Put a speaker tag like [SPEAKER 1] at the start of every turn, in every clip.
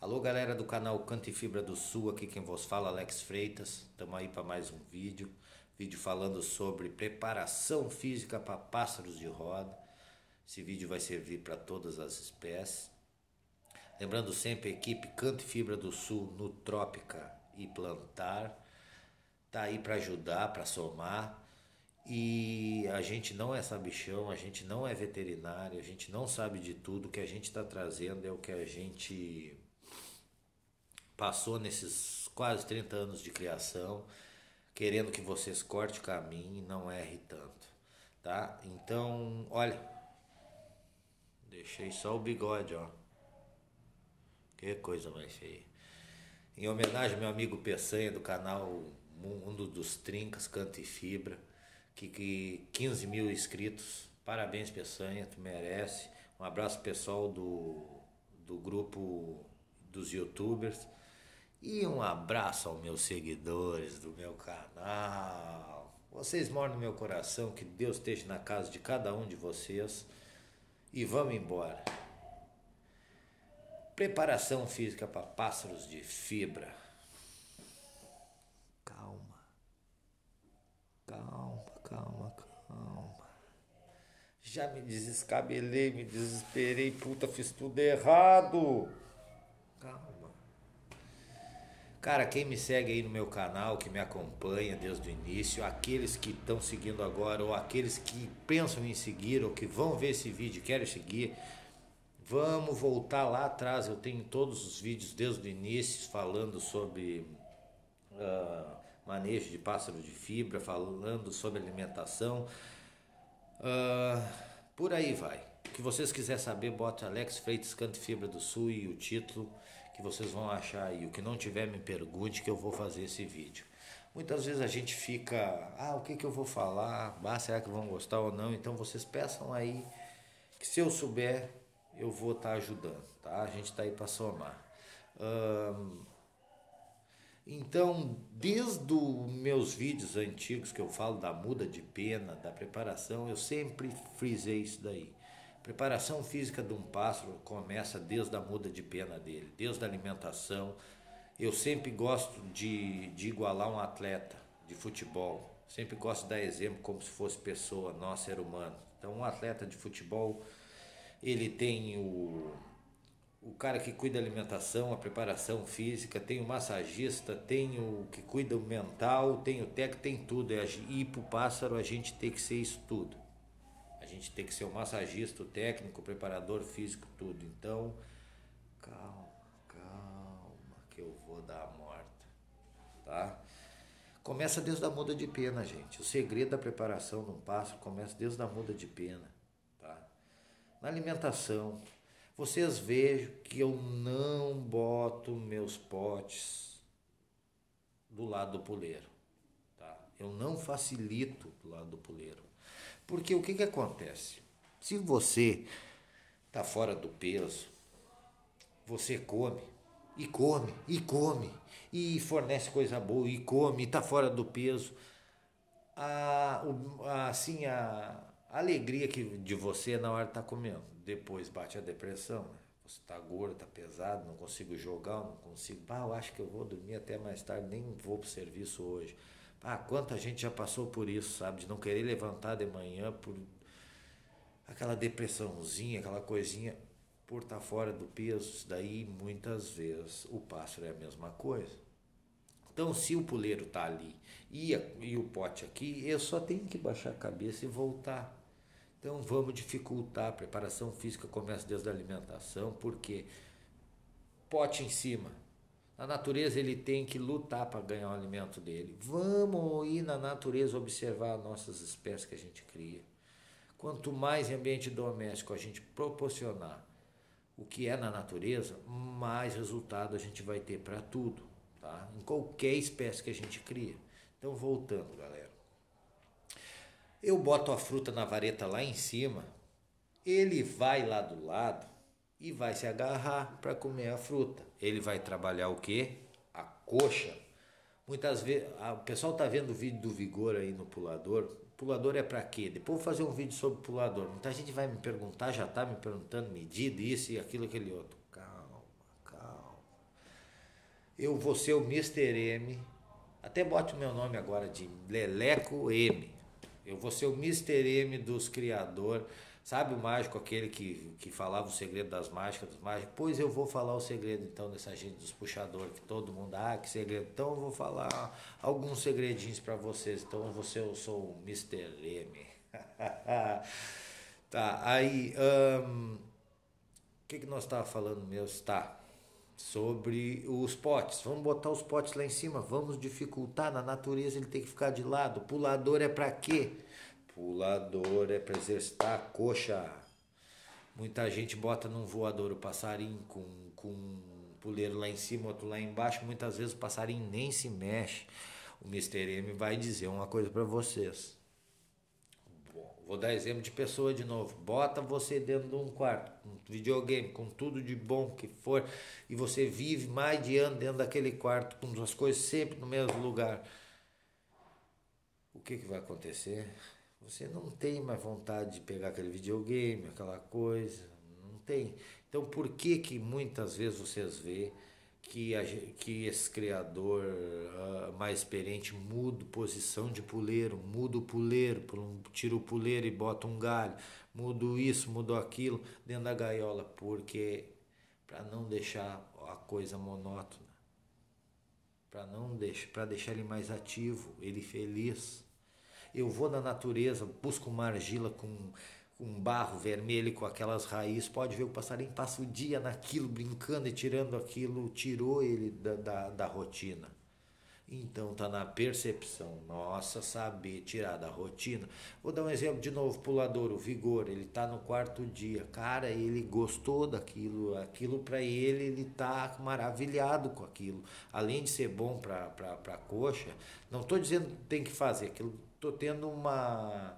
[SPEAKER 1] Alô, galera do canal Canto e Fibra do Sul, aqui quem vos fala, Alex Freitas. Estamos aí para mais um vídeo. Vídeo falando sobre preparação física para pássaros de roda. Esse vídeo vai servir para todas as espécies. Lembrando sempre a equipe Canto e Fibra do Sul, Nutrópica e Plantar. Tá aí para ajudar, para somar. E a gente não é sabichão, a gente não é veterinário, a gente não sabe de tudo. O que a gente está trazendo é o que a gente passou nesses quase 30 anos de criação, querendo que vocês cortem o caminho e não erre tanto, tá? Então, olha, deixei só o bigode, ó. Que coisa mais feia. Em homenagem ao meu amigo Peçanha do canal Mundo dos Trincas, Canto e Fibra, que, que 15 mil inscritos. Parabéns, Peçanha, tu merece. Um abraço pessoal do, do grupo dos youtubers. E um abraço aos meus seguidores do meu canal. Vocês moram no meu coração, que Deus esteja na casa de cada um de vocês. E vamos embora. Preparação física para pássaros de fibra. Calma. Calma, calma, calma. Já me desescabelei, me desesperei, puta, fiz tudo errado. Calma. Cara, quem me segue aí no meu canal, que me acompanha desde o início, aqueles que estão seguindo agora, ou aqueles que pensam em seguir, ou que vão ver esse vídeo e querem seguir, vamos voltar lá atrás. Eu tenho todos os vídeos desde o início falando sobre uh, manejo de pássaro de fibra, falando sobre alimentação. Uh, por aí vai. O que vocês quiserem saber, bota Alex Freitas Canto Fibra do Sul e o título que vocês vão achar aí. O que não tiver, me pergunte que eu vou fazer esse vídeo. Muitas vezes a gente fica, ah, o que, que eu vou falar? Ah, será que vão gostar ou não? Então vocês peçam aí, que se eu souber, eu vou estar tá ajudando, tá? A gente está aí para somar. Hum, então, desde os meus vídeos antigos que eu falo da muda de pena, da preparação, eu sempre frisei isso daí. Preparação física de um pássaro começa desde a muda de pena dele, desde a alimentação. Eu sempre gosto de, de igualar um atleta de futebol. Sempre gosto de dar exemplo como se fosse pessoa, nós ser humano. Então, um atleta de futebol, ele tem o, o cara que cuida da alimentação, a preparação física, tem o massagista, tem o que cuida do mental, tem o técnico, tem tudo. E para o pássaro a gente tem que ser isso tudo gente tem que ser o massagista, o técnico, o preparador físico, tudo. Então, calma, calma, que eu vou dar a morta, tá? Começa desde a muda de pena, gente. O segredo da preparação de um pássaro começa desde a muda de pena, tá? Na alimentação, vocês vejam que eu não boto meus potes do lado do puleiro, tá? Eu não facilito do lado do puleiro. Porque o que, que acontece? Se você está fora do peso, você come, e come, e come, e fornece coisa boa, e come, está fora do peso, a, a, assim, a, alegria que, de você na hora tá comendo. Depois bate a depressão, né? Você está gordo, está pesado, não consigo jogar, não consigo. Ah, eu acho que eu vou dormir até mais tarde, nem vou para o serviço hoje. Ah, quanta gente já passou por isso, sabe? De não querer levantar de manhã por aquela depressãozinha, aquela coisinha por estar tá fora do peso. Isso daí, muitas vezes, o pássaro é a mesma coisa. Então, se o puleiro está ali e, a, e o pote aqui, eu só tenho que baixar a cabeça e voltar. Então, vamos dificultar. A preparação física começa desde a alimentação, porque pote em cima, na natureza ele tem que lutar para ganhar o alimento dele. Vamos ir na natureza observar as nossas espécies que a gente cria. Quanto mais ambiente doméstico a gente proporcionar o que é na natureza, mais resultado a gente vai ter para tudo, tá? Em qualquer espécie que a gente cria. Então voltando, galera. Eu boto a fruta na vareta lá em cima, ele vai lá do lado e vai se agarrar para comer a fruta. Ele vai trabalhar o quê? A coxa. Muitas vezes, o pessoal tá vendo o vídeo do Vigor aí no pulador. Pulador é para quê? Depois vou fazer um vídeo sobre pulador. Muita gente vai me perguntar, já tá me perguntando medida, isso e aquilo, aquele outro. Calma, calma, Eu vou ser o Mr. M. Até bote o meu nome agora de Leleco M. Eu vou ser o Mr. M dos criadores. Sabe o mágico, aquele que, que falava o segredo das mágicas, dos mágicos? Pois eu vou falar o segredo então dessa gente dos puxadores, que todo mundo, ah, que segredo. Então eu vou falar alguns segredinhos para vocês. Então você, eu sou o Mr. M. tá, aí, o um, que, que nós estávamos falando mesmo? Tá, sobre os potes. Vamos botar os potes lá em cima, vamos dificultar. Na natureza ele tem que ficar de lado. Pulador é para quê? Pulador é para exercitar a coxa. Muita gente bota num voador o passarinho com, com um puleiro lá em cima, outro lá embaixo. Muitas vezes o passarinho nem se mexe. O Mr. M vai dizer uma coisa para vocês. Vou dar exemplo de pessoa de novo. Bota você dentro de um quarto, um videogame, com tudo de bom que for, e você vive mais de ano dentro daquele quarto, com as coisas sempre no mesmo lugar. O que, que vai acontecer? Você não tem mais vontade de pegar aquele videogame, aquela coisa. Não tem. Então por que que muitas vezes vocês vê que, a, que esse criador uh, mais experiente muda posição de puleiro, muda o puleiro, tira o puleiro e bota um galho, muda isso, muda aquilo dentro da gaiola, porque para não deixar a coisa monótona, para não deixar, para deixar ele mais ativo, ele feliz. Eu vou na natureza, busco uma argila com um barro vermelho com aquelas raízes, pode ver o passarinho passa o dia naquilo, brincando e tirando aquilo, tirou ele da, da, da rotina. Então tá na percepção, nossa, saber tirar da rotina. Vou dar um exemplo de novo, pulador, o vigor, ele tá no quarto dia. Cara, ele gostou daquilo, aquilo para ele, ele tá maravilhado com aquilo. Além de ser bom para para coxa, não tô dizendo que tem que fazer, aquilo tô tendo uma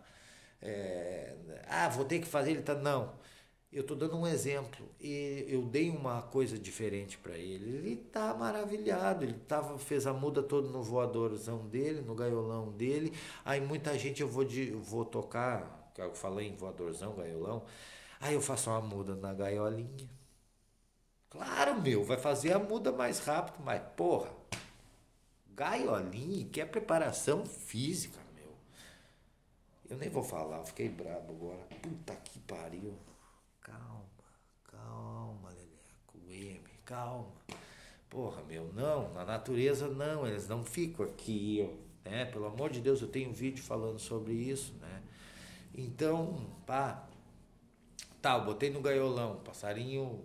[SPEAKER 1] é, ah, vou ter que fazer ele tá não. Eu estou dando um exemplo e eu dei uma coisa diferente para ele. Ele tá maravilhado. Ele tava fez a muda toda no voadorzão dele, no gaiolão dele. Aí muita gente eu vou de, vou tocar, que eu falei em voadorzão, gaiolão. Aí eu faço uma muda na gaiolinha. Claro, meu, vai fazer a muda mais rápido, mas porra, gaiolinha, que é preparação física. Eu nem vou falar, eu fiquei brabo agora. Puta que pariu. Calma, calma, Leleco. M, calma. Porra, meu, não, na natureza não, eles não ficam aqui, né? Pelo amor de Deus, eu tenho um vídeo falando sobre isso, né? Então, pá. Tá, eu botei no gaiolão, passarinho,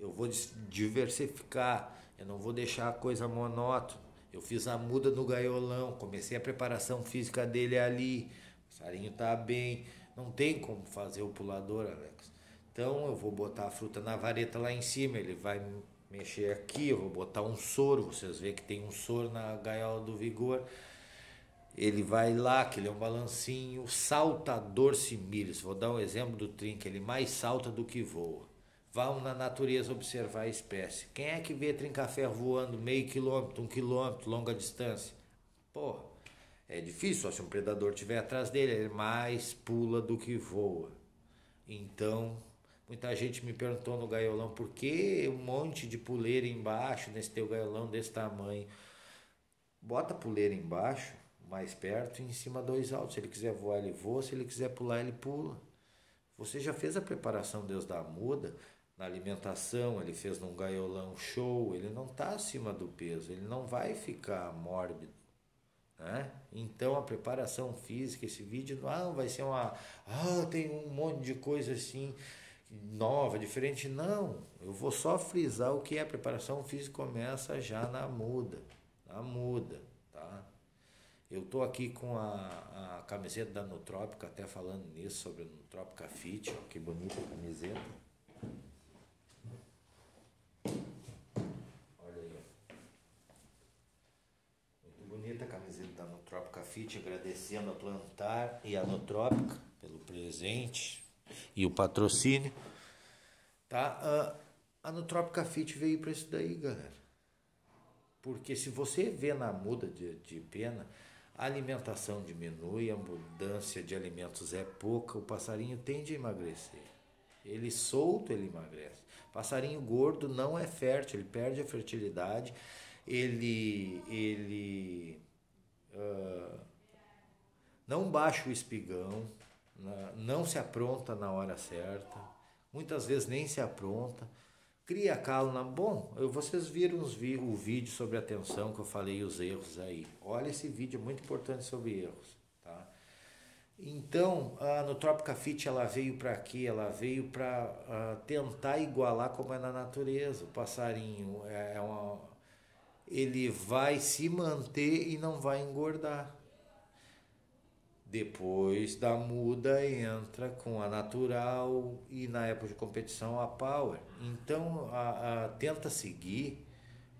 [SPEAKER 1] eu vou diversificar, eu não vou deixar a coisa monótona. Eu fiz a muda no gaiolão, comecei a preparação física dele ali passarinho tá bem, não tem como fazer o pulador, Alex. Então eu vou botar a fruta na vareta lá em cima, ele vai mexer aqui, eu vou botar um soro, vocês veem que tem um soro na gaiola do vigor. Ele vai lá, que ele é um balancinho, saltador simílis. Vou dar um exemplo do trinca, ele mais salta do que voa. Vão na natureza observar a espécie. Quem é que vê trinca-ferro voando meio quilômetro, um quilômetro, longa distância? Porra, é difícil, se um predador estiver atrás dele, ele mais pula do que voa. Então, muita gente me perguntou no gaiolão por que um monte de puleira embaixo nesse teu gaiolão desse tamanho. Bota a puleira embaixo, mais perto, e em cima dois altos. Se ele quiser voar, ele voa, se ele quiser pular, ele pula. Você já fez a preparação Deus da muda na alimentação, ele fez num gaiolão show, ele não está acima do peso, ele não vai ficar mórbido. Né? Então a preparação física, esse vídeo não vai ser uma. Ah, tem um monte de coisa assim nova, diferente. Não, eu vou só frisar o que é a preparação física começa já na muda. Na muda, tá? Eu tô aqui com a, a camiseta da Nutrópica, até falando nisso, sobre a Nutrópica Fit, ó, que bonita camiseta. bonita a camiseta Fit, agradecendo a Plantar e a Nutrópica pelo presente e o patrocínio. Tá? A Nutrópica Fit veio para isso daí, galera. Porque se você vê na muda de, de pena, a alimentação diminui, a abundância de alimentos é pouca, o passarinho tende a emagrecer. Ele solto, ele emagrece. Passarinho gordo não é fértil, ele perde a fertilidade, ele, ele uh, não baixa o espigão, né, não se apronta na hora certa, muitas vezes nem se apronta, cria calo na. Bom, vocês viram os o vídeo sobre atenção que eu falei os erros aí. Olha esse vídeo, é muito importante sobre erros. Então, a Nootropica Fit ela veio para quê? Ela veio para uh, tentar igualar como é na natureza. O passarinho é, é uma, ele vai se manter e não vai engordar. Depois da muda entra com a natural e na época de competição a power. Então a, a, tenta seguir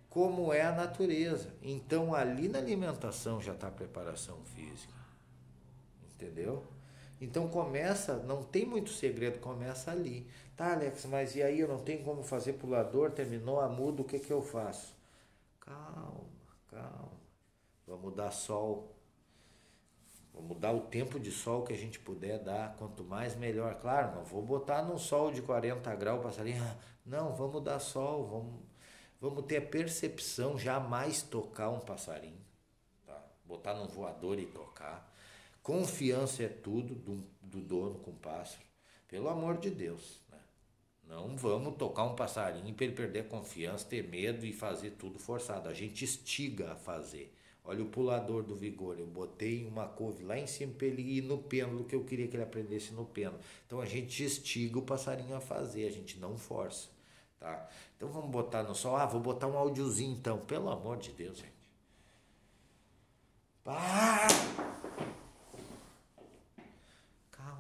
[SPEAKER 1] como é a natureza. Então ali na alimentação já está a preparação física. Entendeu? Então começa, não tem muito segredo, começa ali. Tá, Alex, mas e aí eu não tenho como fazer pulador, terminou a muda, o que que eu faço? Calma, calma. Vamos dar sol. Vamos dar o tempo de sol que a gente puder dar, quanto mais melhor. Claro, não vou botar num sol de 40 graus passarinho. Não, vamos dar sol, vamos, vamos ter a percepção, jamais tocar um passarinho. Tá? Botar num voador e tocar Confiança é tudo do, do dono com o pássaro. Pelo amor de Deus. Não vamos tocar um passarinho para ele perder a confiança, ter medo e fazer tudo forçado. A gente estiga a fazer. Olha o pulador do vigor. Eu botei uma couve lá em cima para ele ir no pêndulo que eu queria que ele aprendesse no pêndulo. Então a gente estiga o passarinho a fazer, a gente não força. Tá? Então vamos botar no sol. Ah, vou botar um áudiozinho então. Pelo amor de Deus, gente. Ah!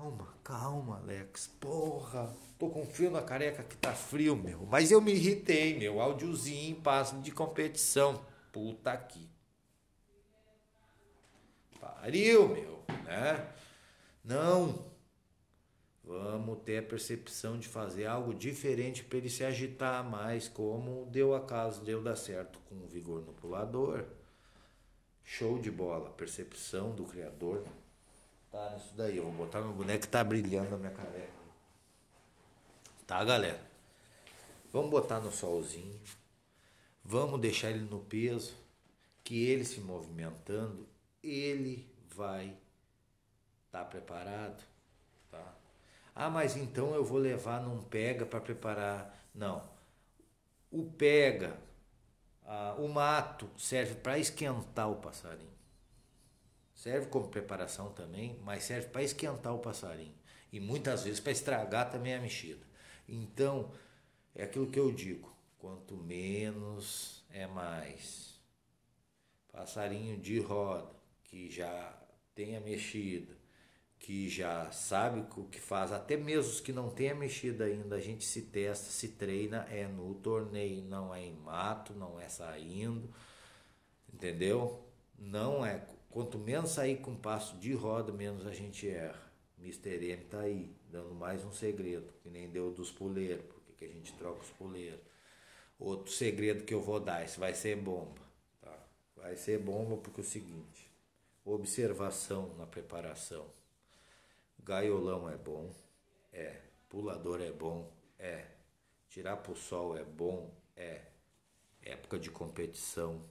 [SPEAKER 1] Calma, calma, Alex. Porra, tô com frio na careca que tá frio, meu. Mas eu me irritei, meu. Áudiozinho, passo de competição. Puta aqui. Pariu, meu, né? Não. Vamos ter a percepção de fazer algo diferente para ele se agitar mais, como deu a caso, deu dar certo com o vigor no pulador. Show de bola, percepção do criador Tá nisso daí. Eu vou botar meu boneco que tá brilhando na minha careca. Tá, galera? Vamos botar no solzinho. Vamos deixar ele no peso. Que ele se movimentando, ele vai estar tá preparado. Tá? Ah, mas então eu vou levar num pega para preparar. Não. O pega, ah, o mato serve para esquentar o passarinho. Serve como preparação também, mas serve para esquentar o passarinho. E muitas vezes para estragar também a mexida. Então, é aquilo que eu digo: quanto menos é mais. Passarinho de roda, que já tem a mexida, que já sabe o que faz, até mesmo os que não têm a mexida ainda, a gente se testa, se treina, é no torneio, não é em mato, não é saindo, entendeu? Não é Quanto menos sair com passo de roda, menos a gente erra. Mr. M tá aí, dando mais um segredo, que nem deu dos puleiros, porque que a gente troca os puleiros. Outro segredo que eu vou dar, esse vai ser bomba. Tá? Vai ser bomba porque é o seguinte, observação na preparação. Gaiolão é bom, é. Pulador é bom, é. Tirar pro sol é bom, é. Época de competição,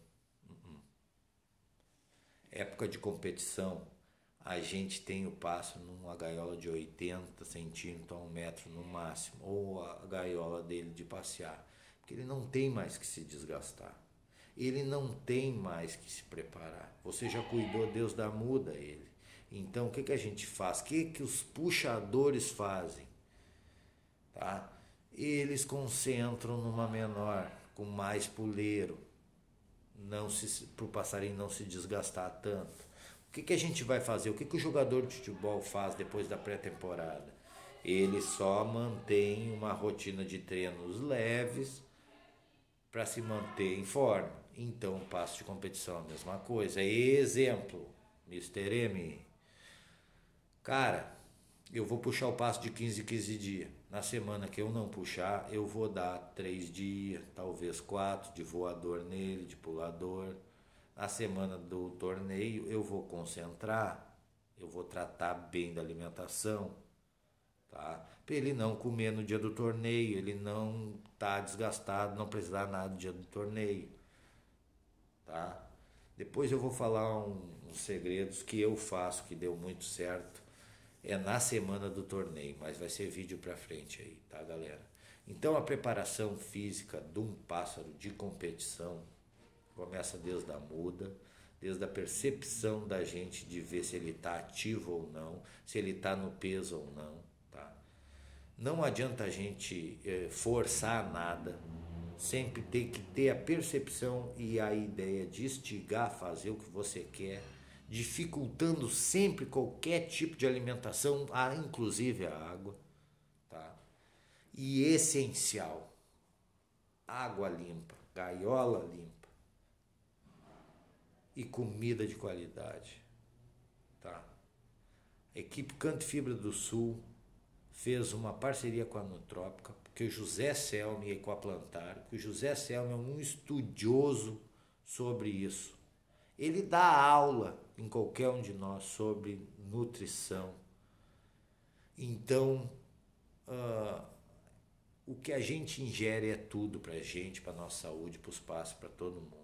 [SPEAKER 1] época de competição, a gente tem o passo numa gaiola de 80 centímetros a um metro no máximo, ou a gaiola dele de passear, porque ele não tem mais que se desgastar, ele não tem mais que se preparar. Você já cuidou, Deus da muda ele. Então o que, que a gente faz? O que, que os puxadores fazem? Tá? Eles concentram numa menor, com mais puleiro, não se para o passarinho não se desgastar tanto. O que, que a gente vai fazer? O que, que o jogador de futebol faz depois da pré-temporada? Ele só mantém uma rotina de treinos leves para se manter em forma. Então, passo de competição, a mesma coisa. Exemplo, Mr. M. Cara, eu vou puxar o passo de 15 em 15 dias. Na semana que eu não puxar, eu vou dar três dias, talvez quatro, de voador nele, de pulador. Na semana do torneio, eu vou concentrar, eu vou tratar bem da alimentação, tá? Para ele não comer no dia do torneio, ele não tá desgastado, não precisar nada no dia do torneio, tá? Depois eu vou falar um, uns segredos que eu faço que deu muito certo. É na semana do torneio, mas vai ser vídeo para frente aí, tá, galera? Então a preparação física de um pássaro de competição começa desde a muda, desde a percepção da gente de ver se ele está ativo ou não, se ele está no peso ou não, tá? Não adianta a gente eh, forçar nada, sempre tem que ter a percepção e a ideia de instigar a fazer o que você quer, dificultando sempre qualquer tipo de alimentação, inclusive a água? E essencial, água limpa, gaiola limpa e comida de qualidade, tá? A equipe Canto Fibra do Sul fez uma parceria com a Nutrópica que o José Selme e com a Plantar, que o José Selme é um estudioso sobre isso. Ele dá aula em qualquer um de nós sobre nutrição. Então, uh, o que a gente ingere é tudo para a gente, para nossa saúde, para os pássaros, para todo mundo.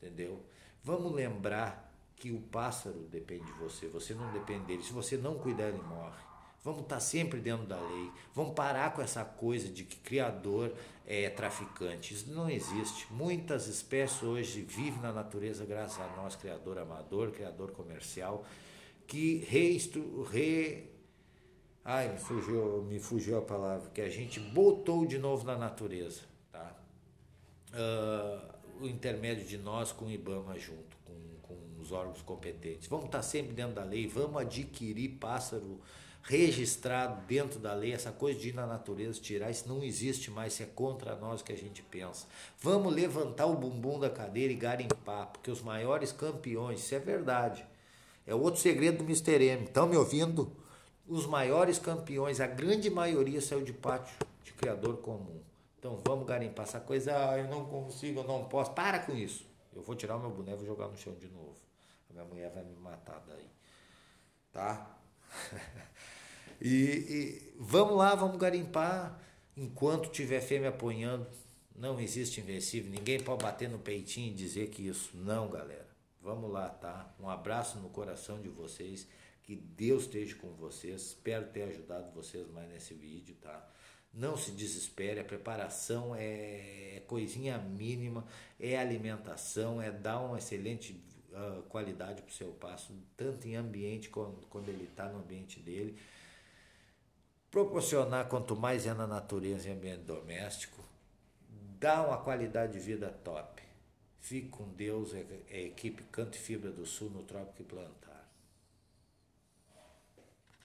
[SPEAKER 1] Entendeu? Vamos lembrar que o pássaro depende de você, você não depende dele. Se você não cuidar, ele morre. Vamos estar tá sempre dentro da lei. Vamos parar com essa coisa de que criador é traficante. Isso não existe. Muitas espécies hoje vivem na natureza graças a nós, criador amador, criador comercial, que reestru... re... Ai, me fugiu, me fugiu a palavra, que a gente botou de novo na natureza. Tá? Uh, o intermédio de nós com o IBAMA junto, com, com os órgãos competentes. Vamos estar tá sempre dentro da lei, vamos adquirir pássaro registrado dentro da lei, essa coisa de ir na natureza, tirar, isso não existe mais, isso é contra nós que a gente pensa. Vamos levantar o bumbum da cadeira e garimpar, porque os maiores campeões, isso é verdade. É outro segredo do Mr. M. Estão me ouvindo? Os maiores campeões, a grande maioria saiu de pátio de criador comum. Então vamos garimpar essa coisa, ah, eu não consigo, eu não posso. Para com isso. Eu vou tirar o meu boneco e jogar no chão de novo. A minha mulher vai me matar daí. Tá? e, e, vamos lá, vamos garimpar. Enquanto tiver fêmea apoiando, não existe invencível. Ninguém pode bater no peitinho e dizer que isso. Não, galera. Vamos lá, tá? Um abraço no coração de vocês. Que Deus esteja com vocês. Espero ter ajudado vocês mais nesse vídeo, tá? Não se desespere, a preparação é, é coisinha mínima, é alimentação, é dar uma excelente uh, qualidade para o seu passo, tanto em ambiente quando, quando ele está no ambiente dele. Proporcionar quanto mais é na natureza e ambiente doméstico, dá uma qualidade de vida top. Fique com Deus, é, é a equipe Canto e Fibra do Sul no Trópico e Plantar.